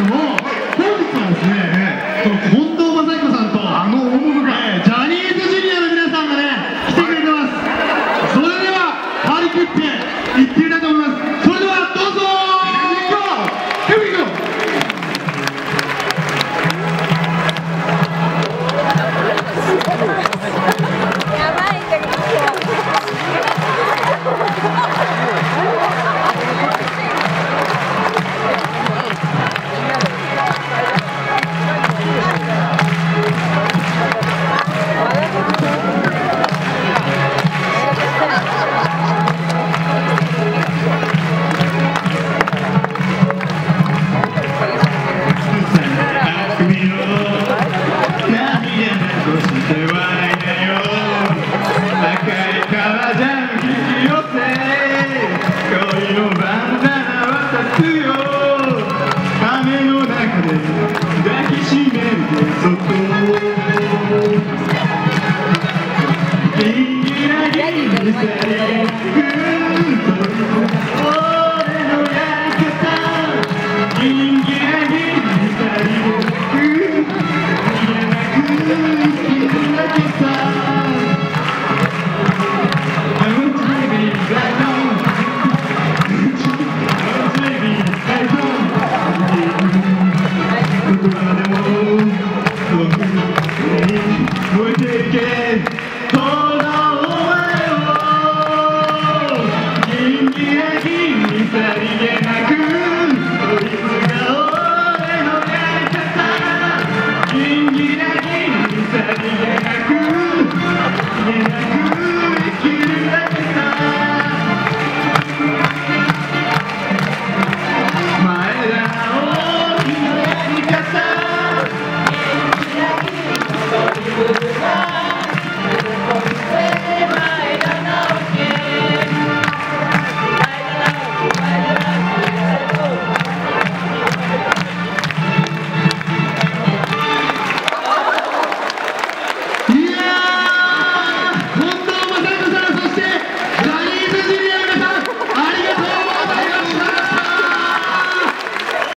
ども本日はですね、この近藤雅彦さんとあの大物が、えー、ジャニーズジュニアの皆さんがね来てくれてます。それでは張り切っていってみたいと思います。抱きしめてそこギラギラにさえぐっと俺の館ギラギラにさえぐっと消えなく消えなくさ